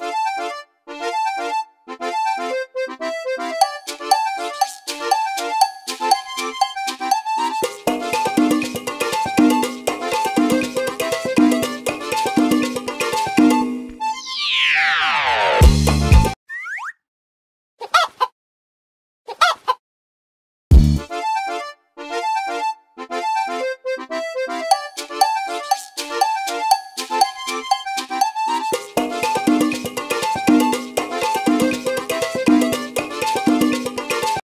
you